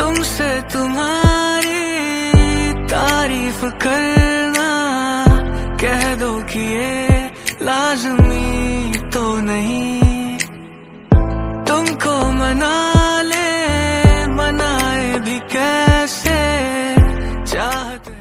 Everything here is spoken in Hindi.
तुमसे तुम्हारी तारीफ़ करना, कह दो कि ये लाजमी तो नहीं। तुमको मना ले, मनाए भी कैसे, चाहते